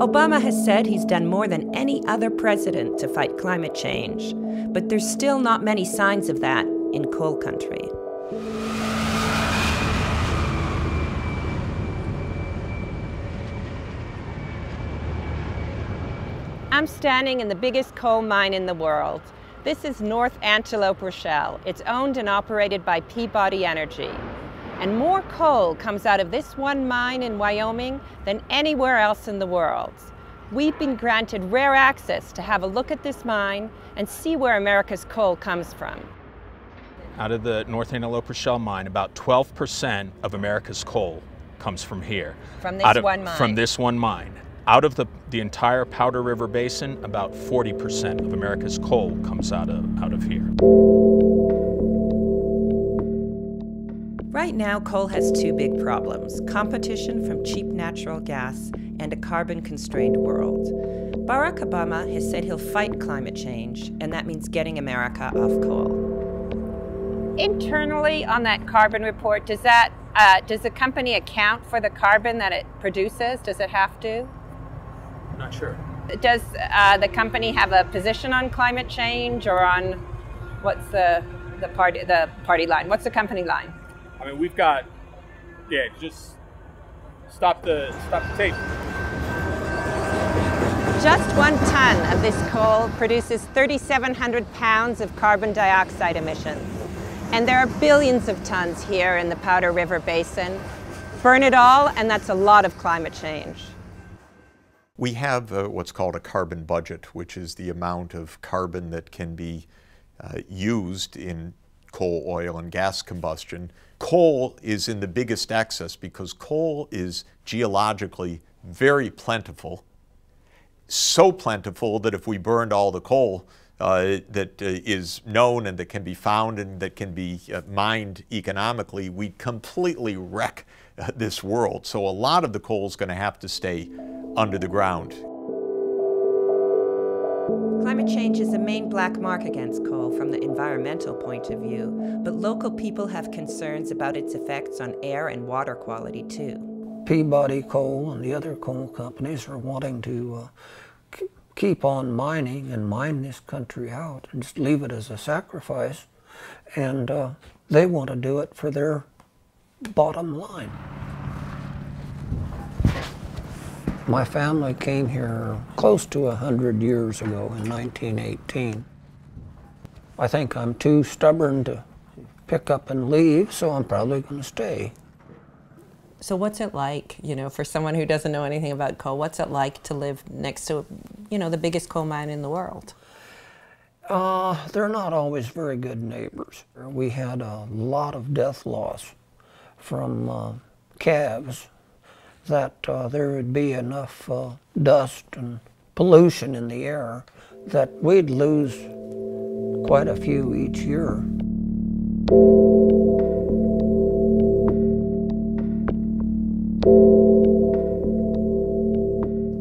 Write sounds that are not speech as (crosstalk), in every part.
Obama has said he's done more than any other president to fight climate change, but there's still not many signs of that in coal country. I'm standing in the biggest coal mine in the world. This is North Antelope Rochelle. It's owned and operated by Peabody Energy. And more coal comes out of this one mine in Wyoming than anywhere else in the world. We've been granted rare access to have a look at this mine and see where America's coal comes from. Out of the North Antelope Rochelle mine, about 12% of America's coal comes from here. From this of, one mine? From this one mine. Out of the, the entire Powder River Basin, about 40% of America's coal comes out of, out of here. Right now, coal has two big problems competition from cheap natural gas and a carbon constrained world. Barack Obama has said he'll fight climate change, and that means getting America off coal. Internally, on that carbon report, does that uh, does the company account for the carbon that it produces? Does it have to? Not sure. Does uh, the company have a position on climate change or on what's the the party the party line? What's the company line? I mean, we've got yeah, just stop the stop the tape. Just one ton of this coal produces 3,700 pounds of carbon dioxide emissions. And there are billions of tons here in the Powder River Basin. Burn it all, and that's a lot of climate change. We have uh, what's called a carbon budget, which is the amount of carbon that can be uh, used in coal, oil, and gas combustion. Coal is in the biggest excess because coal is geologically very plentiful, so plentiful that if we burned all the coal uh, that uh, is known and that can be found and that can be uh, mined economically, we'd completely wreck uh, this world. So a lot of the coal is going to have to stay under the ground. Climate change is a main black mark against coal from the environmental point of view, but local people have concerns about its effects on air and water quality too. Peabody Coal and the other coal companies are wanting to uh, keep on mining and mine this country out and just leave it as a sacrifice. And uh, they want to do it for their bottom line. My family came here close to a hundred years ago in 1918. I think I'm too stubborn to pick up and leave, so I'm probably going to stay. So what's it like, you know, for someone who doesn't know anything about coal, what's it like to live next to, you know, the biggest coal mine in the world? Uh, they're not always very good neighbors. We had a lot of death loss from uh, calves that uh, there would be enough uh, dust and pollution in the air that we'd lose quite a few each year.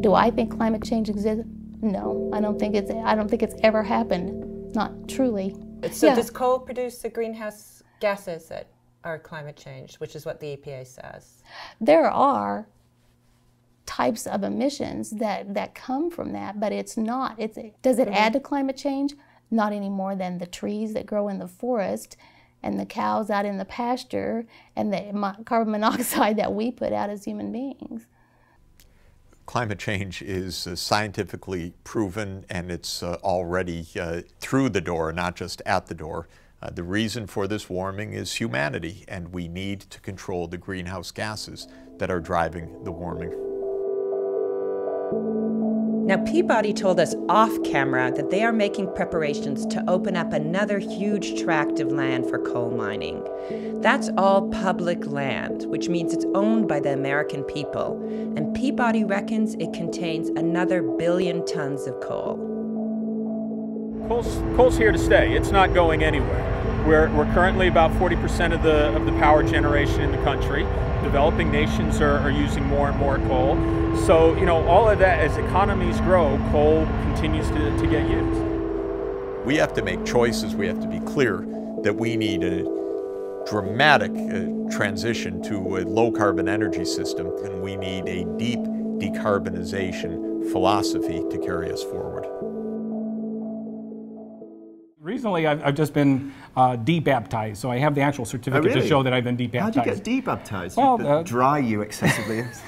Do I think climate change exists? No, I don't think it's. I don't think it's ever happened. Not truly. So Yeah. does coal produce the greenhouse gases that are climate change, which is what the EPA says? There are types of emissions that that come from that, but it's not. It's does it add to climate change? Not any more than the trees that grow in the forest and the cows out in the pasture and the carbon monoxide (laughs) that we put out as human beings. Climate change is uh, scientifically proven and it's uh, already uh, through the door, not just at the door. Uh, the reason for this warming is humanity, and we need to control the greenhouse gases that are driving the warming. Now, Peabody told us off camera that they are making preparations to open up another huge tract of land for coal mining. That's all public land, which means it's owned by the American people. And Peabody reckons it contains another billion tons of coal. Coal's, coal's here to stay. It's not going anywhere. We're, we're currently about 40% of the, of the power generation in the country. Developing nations are, are using more and more coal. So, you know, all of that, as economies grow, coal continues to, to get used. We have to make choices. We have to be clear that we need a dramatic uh, transition to a low carbon energy system, and we need a deep decarbonization philosophy to carry us forward. Recently, I've, I've just been uh, debaptized, so I have the actual certificate Oh, really? to show that I've been debaptized. How'd you get debaptized? Well, Did uh, dry you excessively? (laughs)